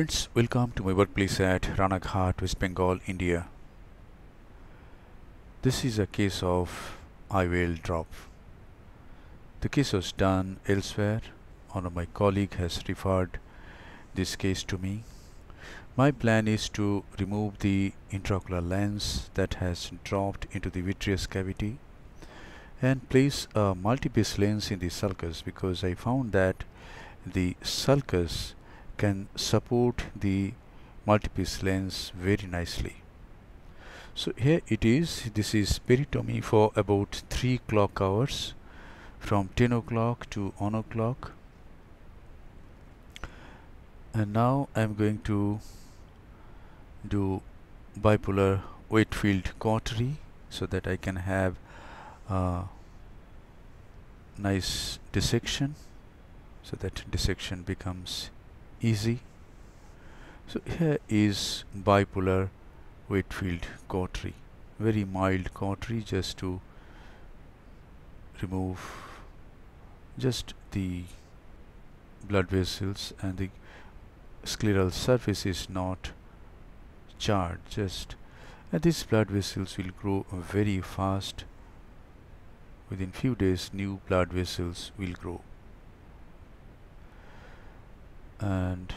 Friends, welcome to my workplace at Ranaghat, West Bengal, India. This is a case of IOL drop. The case was done elsewhere. One of my colleague has referred this case to me. My plan is to remove the intraocular lens that has dropped into the vitreous cavity and place a multi-piece lens in the sulcus because I found that the sulcus can support the multi-piece lens very nicely. So here it is, this is peritomy for about 3 clock hours from 10 o'clock to 1 o'clock and now I'm going to do bipolar wet field cautery so that I can have a nice dissection so that dissection becomes easy. So here is bipolar wet field cautery. Very mild cautery just to remove just the blood vessels and the scleral surface is not charred just and these blood vessels will grow very fast. Within few days new blood vessels will grow and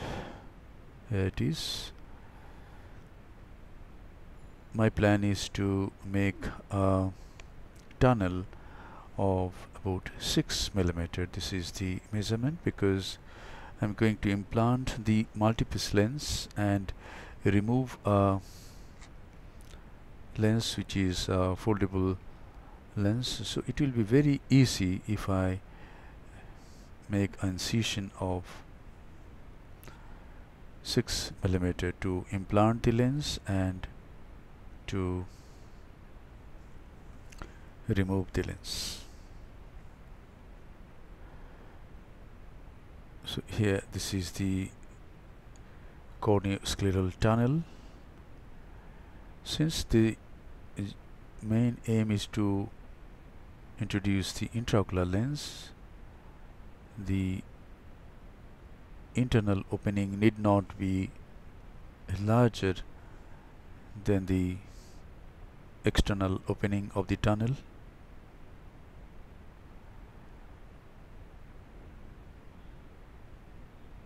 here it is. My plan is to make a tunnel of about 6 millimeter. This is the measurement because I'm going to implant the multipiece lens and remove a lens which is a foldable lens. So it will be very easy if I make incision of 6 millimeter to implant the lens and to remove the lens. So here this is the corneoscleral tunnel. Since the main aim is to introduce the intraocular lens the internal opening need not be larger than the external opening of the tunnel.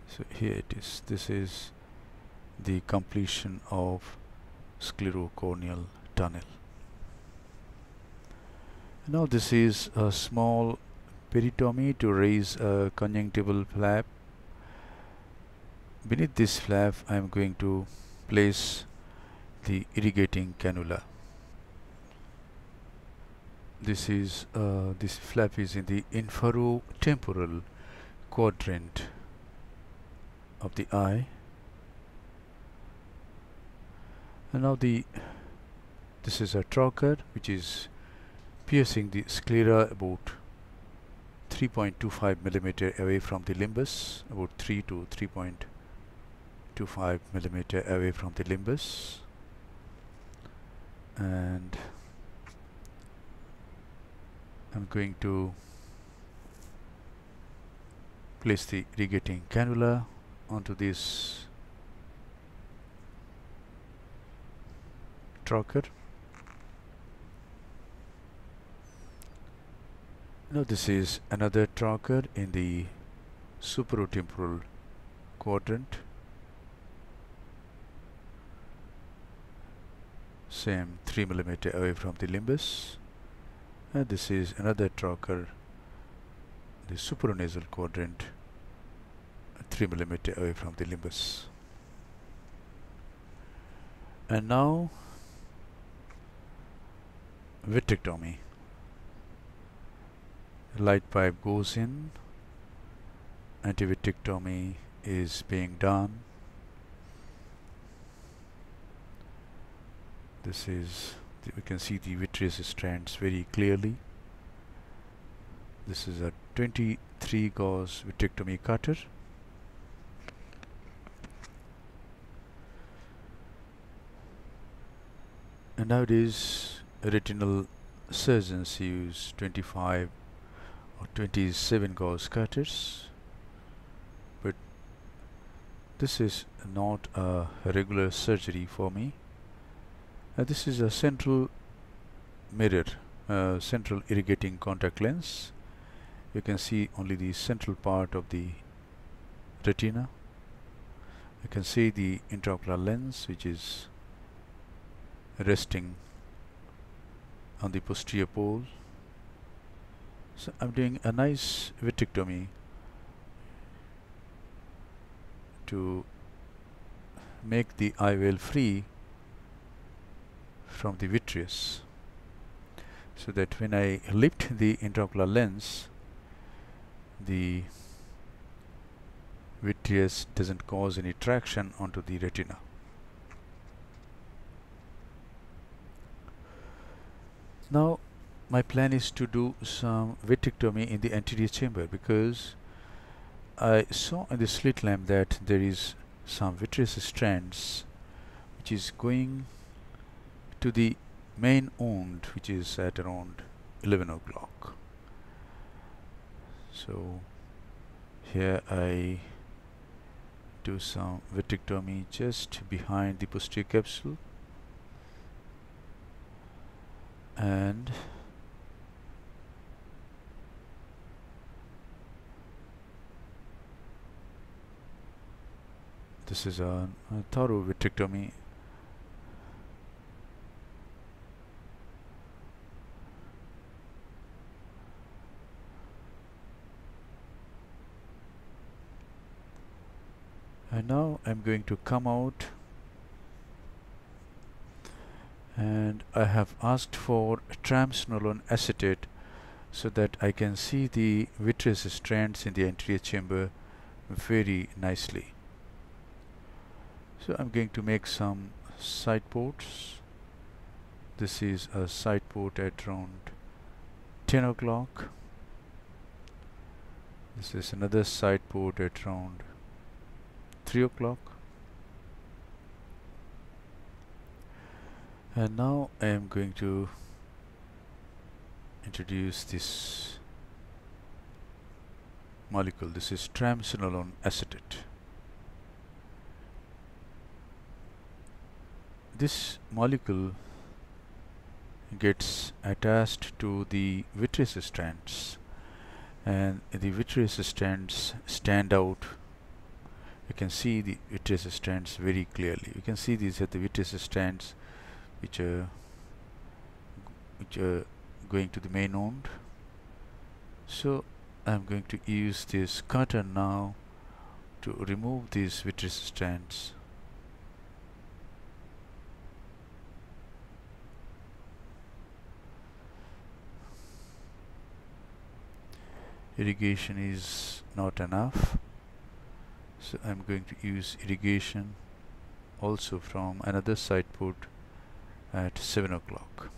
So here it is. This is the completion of sclerocorneal tunnel. Now this is a small peritomy to raise a conjunctival flap beneath this flap I am going to place the irrigating cannula. This is uh, this flap is in the inferotemporal quadrant of the eye. And now the this is a trocar which is piercing the sclera about 3.25 millimeter away from the limbus about 3 to 3.25 millimeter away from the limbus. And I'm going to place the irrigating cannula onto this trocar. Now this is another trocar in the supratemporal quadrant same 3 millimeter away from the limbus. And this is another trocar the supranasal quadrant 3 millimeter away from the limbus. And now vitrectomy. Light pipe goes in. Antivitrectomy is being done this is we can see the vitreous strands very clearly. This is a 23 gauge vitrectomy cutter. And nowadays retinal surgeons use 25 or 27 gauge cutters. But this is not a regular surgery for me uh, this is a central mirror uh, central irrigating contact lens. You can see only the central part of the retina. You can see the intraocular lens which is resting on the posterior pole. So I'm doing a nice vitrectomy to make the eye well free from the vitreous so that when I lift the intraocular lens the vitreous doesn't cause any traction onto the retina. Now my plan is to do some vitrectomy in the anterior chamber because I saw in the slit lamp that there is some vitreous strands which is going to the main wound which is at around 11 o'clock. So here I do some vitrectomy just behind the posterior capsule. And this is a, a thorough vitrectomy and I'm going to come out. And I have asked for triamcinolone acetate so that I can see the vitreous strands in the anterior chamber very nicely. So I'm going to make some side ports. This is a side port at around 10 o'clock. This is another side port at around 3 o'clock. And now I am going to introduce this molecule. This is triamcinolone acetate. This molecule gets attached to the vitreous strands. And the vitreous strands stand out you can see the vitreous strands very clearly. You can see these are the vitreous strands which are which are going to the main wound. So I'm going to use this cutter now to remove these vitreous strands. Irrigation is not enough so I'm going to use irrigation also from another side port at 7 o'clock.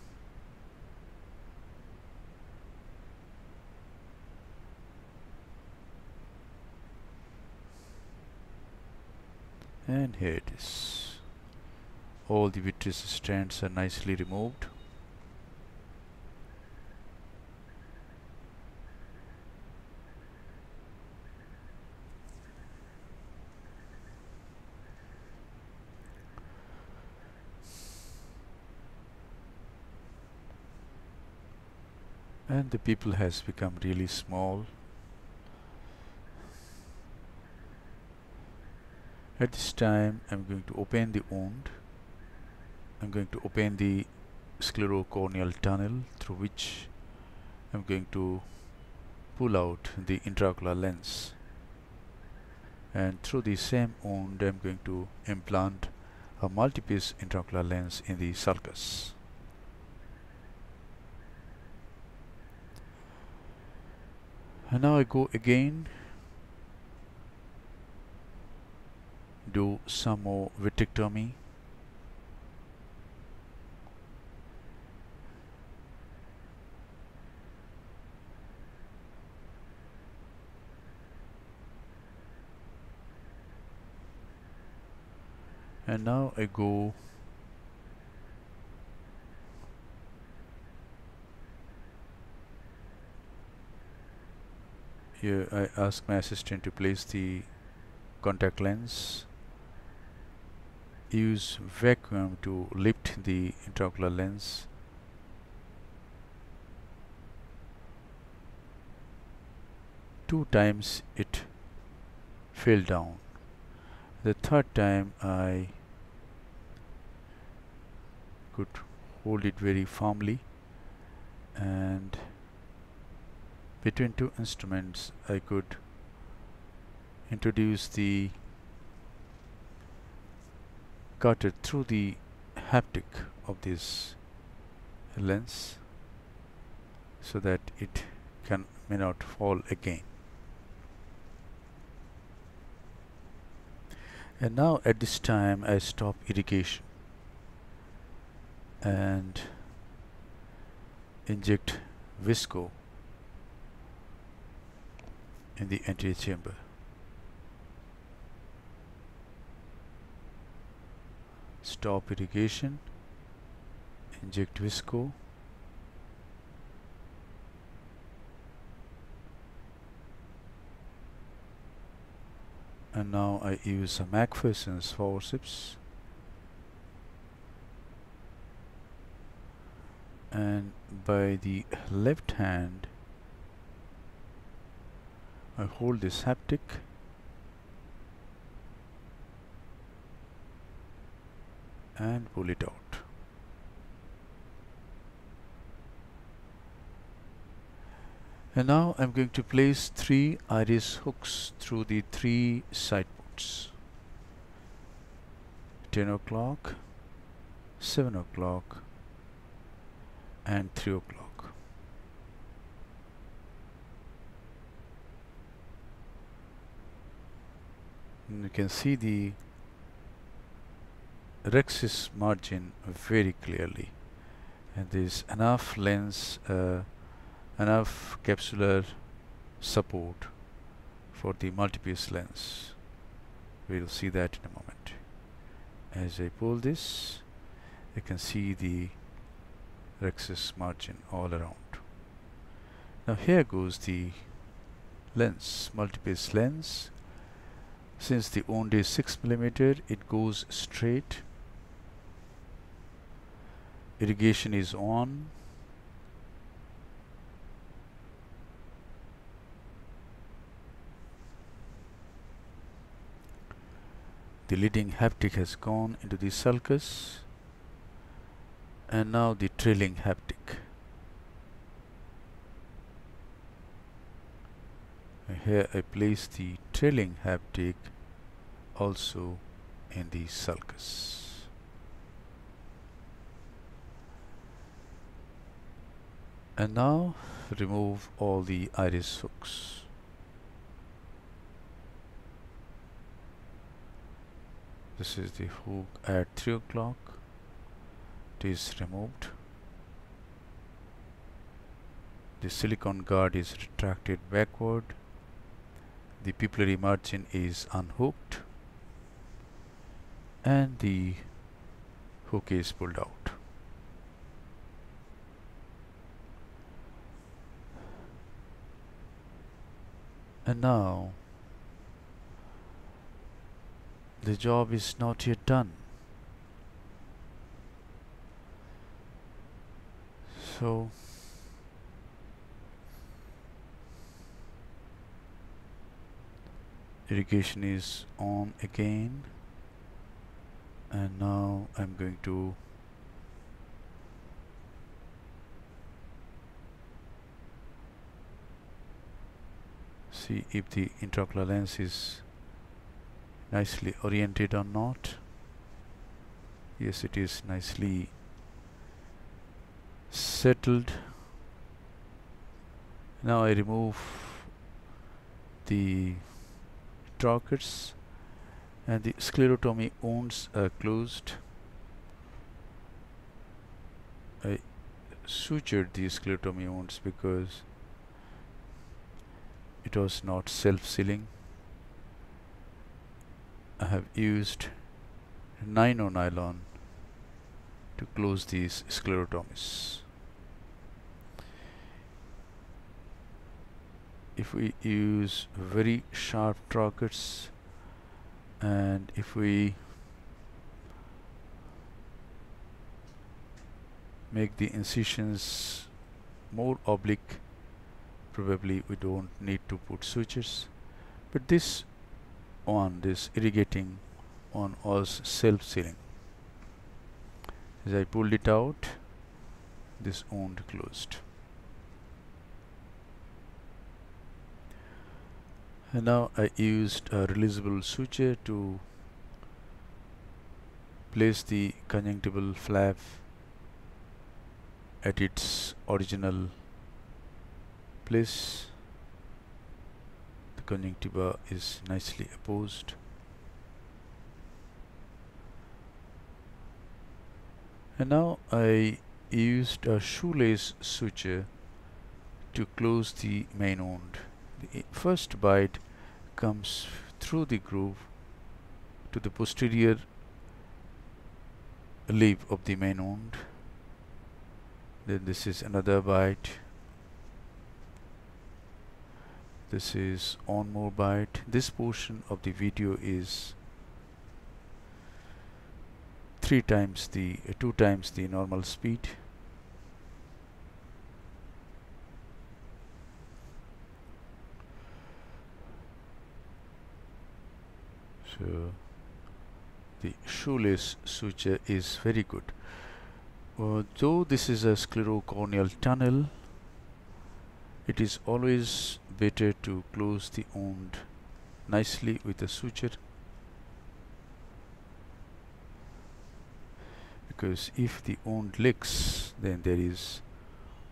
And here it is. All the vitreous strands are nicely removed and the pupil has become really small. At this time I'm going to open the wound. I'm going to open the sclerocorneal tunnel through which I'm going to pull out the intraocular lens. And through the same wound I'm going to implant a multi-piece intraocular lens in the sulcus and now I go again do some more vitrectomy. And now I go here I ask my assistant to place the contact lens. Use vacuum to lift the intraocular lens. Two times it fell down. The third time I could hold it very firmly and between two instruments I could introduce the cutter through the haptic of this lens so that it can may not fall again. And now at this time I stop irrigation and inject visco in the anterior chamber. Stop irrigation. Inject visco. And now I use a McPherson's forceps and by the left hand I hold this haptic and pull it out. And now I'm going to place three iris hooks through the three side ports. 10 o'clock 7 o'clock and 3 o'clock you can see the rhexis margin very clearly. And there's enough lens uh, enough capsular support for the multipiece lens. We'll see that in a moment. As I pull this you can see the rhexis margin all around. Now here goes the lens multipiece lens since the wound is 6 millimeter it goes straight. Irrigation is on. The leading haptic has gone into the sulcus. And now the trailing haptic here I place the trailing haptic also in the sulcus. And now remove all the iris hooks. This is the hook at 3 o'clock. It is removed. The silicone guard is retracted backward the pupillary margin is unhooked and the hook is pulled out. And now the job is not yet done. So irrigation is on again. And now I'm going to see if the intraocular lens is nicely oriented or not. Yes it is nicely settled. Now I remove the trocars and the sclerotomy wounds are closed. I sutured the sclerotomy wounds because it was not self-sealing. I have used 9-0 nylon to close these sclerotomies if we use very sharp trocars and if we make the incisions more oblique probably we don't need to put switches. But this one, this irrigating on was self-sealing. As I pulled it out this wound closed. And now I used a releasable suture to place the conjunctival flap at its original place. The conjunctiva is nicely apposed. And now I used a shoelace suture to close the main wound the first bite comes through the groove to the posterior lip of the main wound. Then this is another bite. This is one more bite. This portion of the video is three times the uh, two times the normal speed the shoelace suture is very good. Uh, though this is a sclerocorneal tunnel it is always better to close the wound nicely with a suture. Because if the wound leaks then there is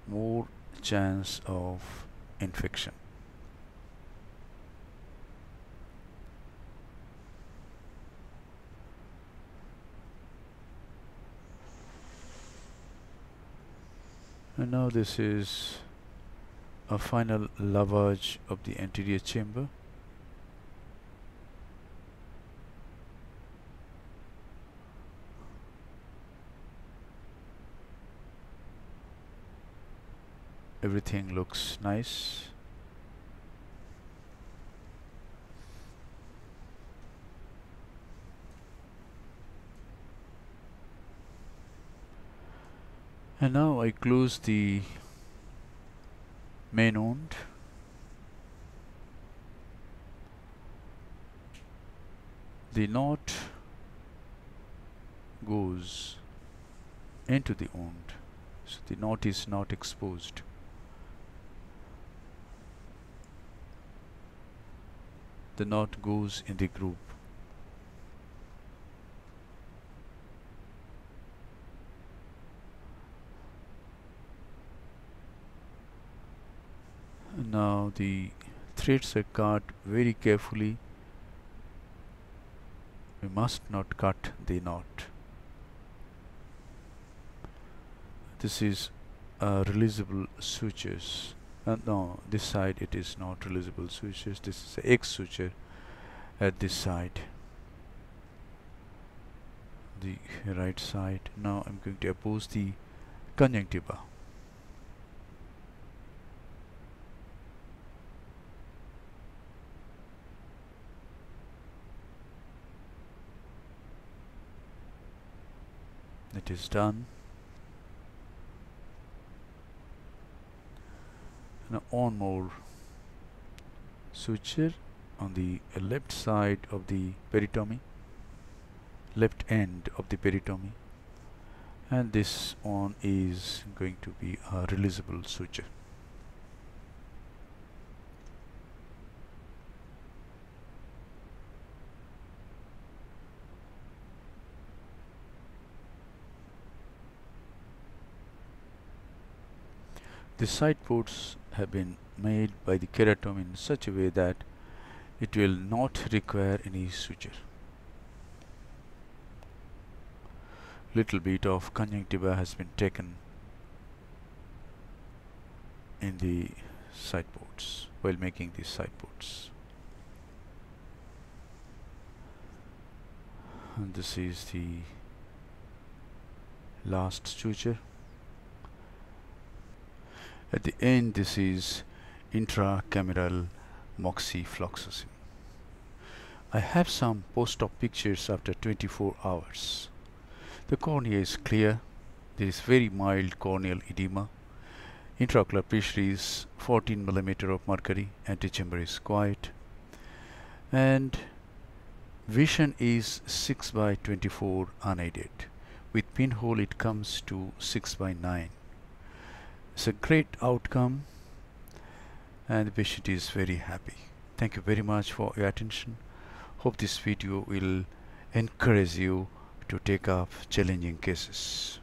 more chance of infection and now this is a final lavage of the anterior chamber. Everything looks nice and now I close the main wound. The knot goes into the wound. So the knot is not exposed. The knot goes in the groove now the threads are cut very carefully. We must not cut the knot. This is uh, releasable sutures uh, no this side it is not releasable sutures this is a X suture at this side. The right side. Now I'm going to appose the conjunctiva it is done. Now one more suture on the left side of the peritomy left end of the peritomy and this one is going to be a releasable suture The side ports have been made by the keratome in such a way that it will not require any suture. Little bit of conjunctiva has been taken in the side ports while making these side ports. And this is the last suture at the end this is intracameral moxifloxacin. I have some post-op pictures after 24 hours. The cornea is clear, there is very mild corneal edema. Intraocular pressure is 14 millimeter of mercury. Antechamber is quiet. And vision is 6 by 24 unaided. With pinhole it comes to 6 by 9. It's a great outcome and the patient is very happy. Thank you very much for your attention. Hope this video will encourage you to take up challenging cases.